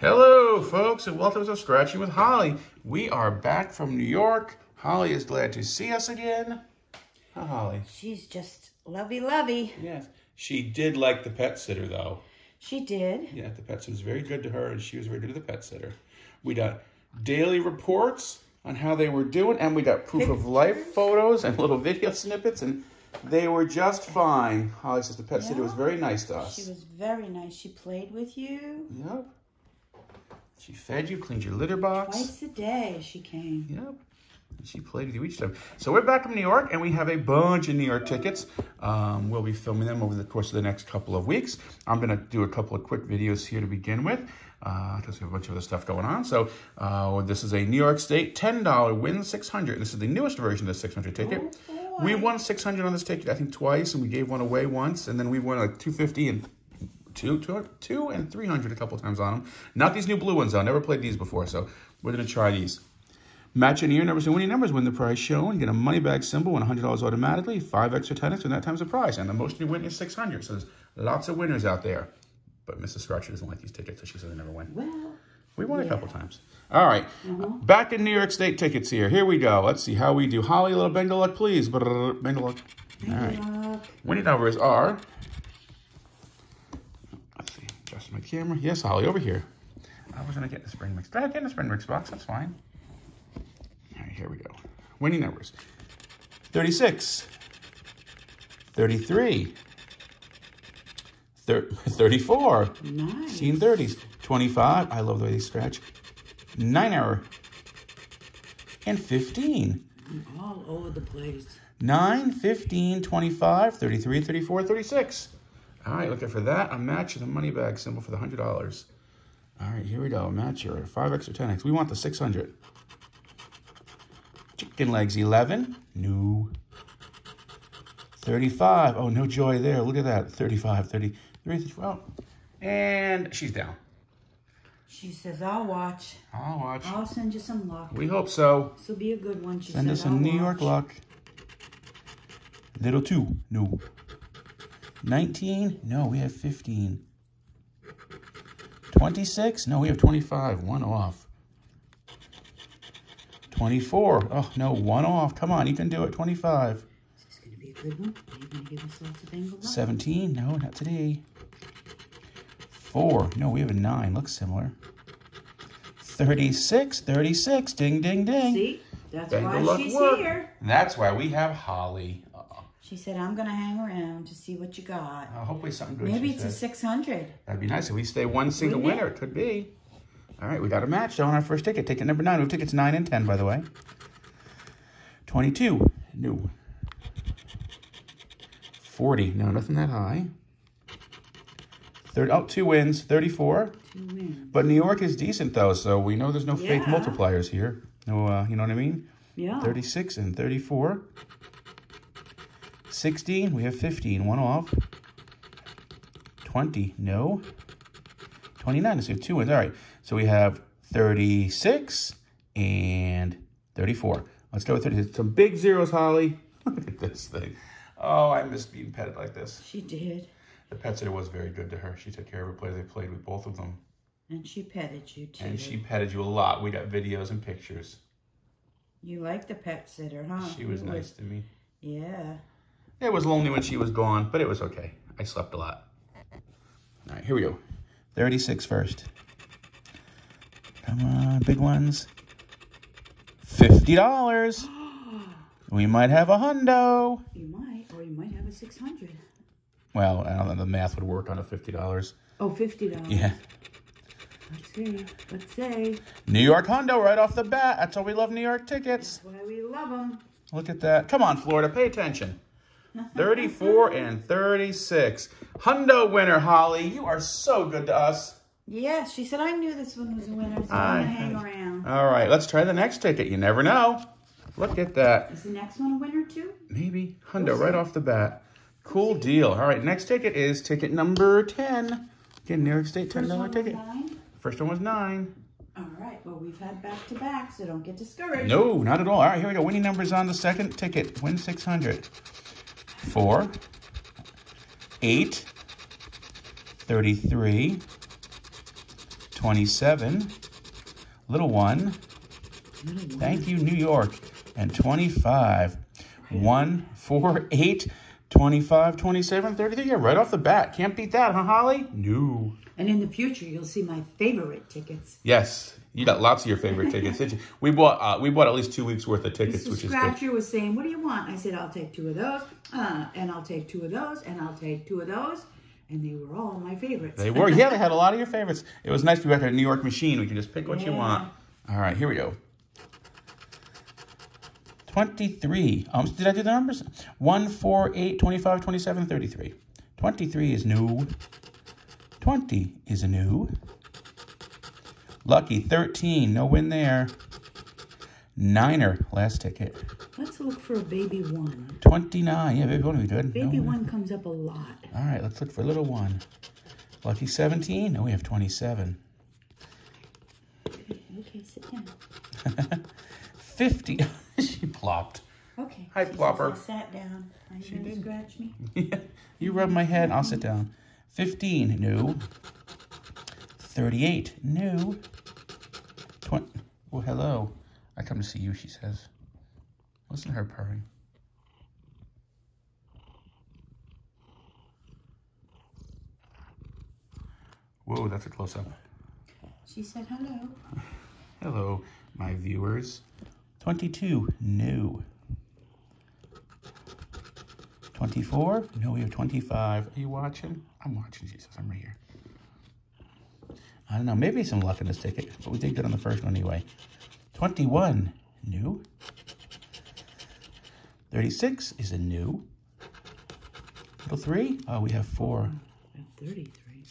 Hello, folks, and welcome to Scratching with Holly. We are back from New York. Holly is glad to see us again. Hi, Holly. She's just lovey-lovey. Yes. She did like the pet sitter, though. She did. Yeah, the pet sitter was very good to her, and she was very good to the pet sitter. We got daily reports on how they were doing, and we got proof of life photos and little video snippets, and they were just fine. Holly says the pet sitter was very nice to us. She was very nice. She played with you Yep. She fed you, cleaned your litter box. twice a day. She came. Yep. She played with you each time. So we're back from New York, and we have a bunch of New York tickets. Um, we'll be filming them over the course of the next couple of weeks. I'm going to do a couple of quick videos here to begin with, because we have a bunch of other stuff going on. So uh, this is a New York State $10 Win 600. This is the newest version of the 600 ticket. Oh, we won 600 on this ticket, I think, twice, and we gave one away once, and then we won like 250 and two, two, two and 300 a couple times on them. Not these new blue ones, though. Never played these before, so we're going to try these. Match any year numbers and winning numbers win the prize shown. Get a money bag symbol and $100 automatically. Five extra tenants win that times the prize. And the most you win is 600 So there's lots of winners out there. But Mrs. Scratcher doesn't like these tickets, so she says they never win. Well, We won a couple times. All right. Mm-hmm. Back in New York State tickets here. Here we go. Let's see how we do. Holly, a little Bengal luck, please. Bengal luck. All right. Winning numbers are. Let's. Adjust my camera. Yes, Holly, over here. I was going to get the spring mix. Did I get the spring mix box? That's fine. All right, here we go. Winning numbers 36, 33, thir- 34, nice. Seen 30s, 25. I love the way they scratch. 9 hour. And 15. All over the place. 9, 15, 25, 33, 34, 36. All right, looking for that. A match and a money bag symbol for the $100. All right, here we go. Match your 5x or 10x. We want the 600. Chicken legs, 11. No. 35. Oh, no joy there. Look at that. 35, 33, 34. And she's down. She says, I'll watch. I'll watch. I'll send you some luck. We hope so. This will be a good one. She Send said, us a "I'll New watch." York luck. Little two. No. 19. No, we have 15. 26. No, we have 25. One off. 24. Oh, no, one off. Come on, you can do it. 25. Is this going to be a good one? Are you going to give us lots of Bengal luck? 17. No, not today. 4. No, we have a 9. Looks similar. 36. 36. Ding, ding, ding. See? That's Bengal why she's work. here. That's why we have Holly. She said, I'm going to hang around to see what you got. Uh, hopefully something good. Maybe it's said. a 600. That'd be nice if we stay one single Wouldn't winner. It could be. All right, we got a match though on our first ticket. Ticket number nine. We have tickets nine and ten, by the way. Twenty-two. New. Forty. No, nothing that high. Thirty. Oh, two wins. Thirty-four. Two wins. But New York is decent though, so we know there's no fake multipliers here. No, uh, you know what I mean? Yeah. 36 and 34. 16, we have 15, one off. 20, no. 29, so we have two wins. All right, so we have 36 and 34. Let's go with 36. Some big zeros, Holly. Look at this thing. Oh, I miss being petted like this. She did. The pet sitter was very good to her. She took care of her players. They played with both of them. And she petted you too. And she petted you a lot. We got videos and pictures. You like the pet sitter, huh? She was You nice to me. Yeah. It was lonely when she was gone, but it was okay. I slept a lot. All right, here we go. 36 first. Come on, big ones. $50. We might have a hundo. You might, or you might have a 600. Well, I don't know, the math would work on a $50. Oh, $50. Yeah. Let's see. Let's say. New York hundo right off the bat. That's why we love New York tickets. That's why we love them. Look at that. Come on, Florida, pay attention. 34 and 36. Hundo winner, Holly. You are so good to us. Yes, she said I knew this one was a winner, so I'm going to hang around. All right, let's try the next ticket. You never know. Look at that. Is the next one a winner too? Maybe. Hundo right off the bat. Cool deal. All right, next ticket is ticket number 10. Again, New York State $10 First one was ticket. nine. First one was 9. All right. Well, we've had back to back, so don't get discouraged. No, not at all. All right, here we go. Winning numbers on the second ticket. Win 600. 4, 8, 33, 27. Little one. Thank you, New York. And 25. 1, 4, 8, 25, 27, 33. Yeah, right off the bat. Can't beat that, huh, Holly? No. And in the future, you'll see my favorite tickets. Yes. You got lots of your favorite tickets, did you? We bought uh, we bought at least two weeks worth of tickets, Mr. which is good. Scratcher was saying, what do you want? I said, I'll take two of those, uh, and I'll take two of those, and I'll take two of those. And they were all my favorites. They were, yeah, they had a lot of your favorites. It was nice to be back at a New York machine. We can just pick what you want. All right, here we go. 23. Um, did I do the numbers? 1, 4, 8, 25, 27, 33. 23 is new. 20 is a new. Lucky 13, no win there. Niner, last ticket. Let's look for a baby one. 29, yeah, baby one would be good. No Baby win. one comes up a lot. All right, let's look for a little one. Lucky 17. No, we have 27. Okay, sit down. 50. she plopped. Okay. Hi, she Plopper. I sat down. Are you going did. scratch me? you rub my head, I'll sit down. 15. No. 38. No. 20. Well, hello. I come to see you, she says. Listen to her purring. Whoa, that's a close up. She said hello. Hello, my viewers. 22, no. 24, no, we have 25. Are you watching? I'm watching, Jesus, I'm right here. I don't know, maybe some luck in this ticket, but we did good on the first one anyway. 21, new. 36 is a new. Little three, oh, we have four. I'm 33.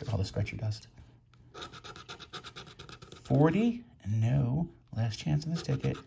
Look at all the scratchy dust. 40, no. Last chance on this ticket.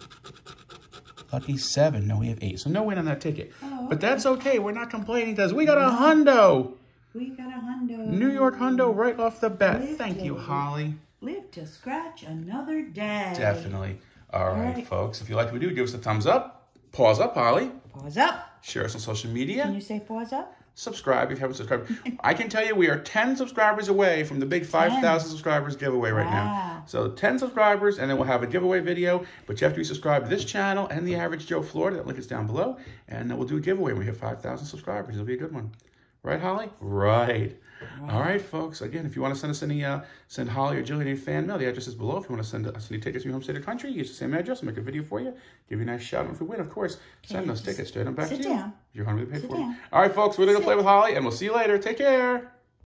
Lucky seven. No, we have eight. So no win on that ticket. But that's okay. We're not complaining because we got a hundo. We got a hundo. New York hundo right off the bat. Live Thank you, Holly. Live to scratch another day. Definitely. All right, right. folks. If you like what we do, give us a thumbs up. Paws up, Holly. Paws up. Share us on social media. Can you say paws up? Subscribe if you haven't subscribed. I can tell you we are 10 subscribers away from the big 5,000 subscribers giveaway right now. So 10 subscribers, and then we'll have a giveaway video. But you have to be subscribed to this channel and the Average Joe Florida. That link is down below. And then we'll do a giveaway when we have 5,000 subscribers. It'll be a good one. Right, Holly? Right. All right, folks. Again, if you want to send us any, uh, send Holly or Jillian any fan mail, the address is below. If you want to send us any tickets from your home state or country, use the same address. I'll make a video for you. Give you a nice shout out if we win, of course. Send those tickets straight on back sit to you. down. You're hungry to pay Sit for them. down. All right, folks. We're going to play with Holly, and we'll see you later. Take care.